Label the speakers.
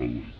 Speaker 1: Always.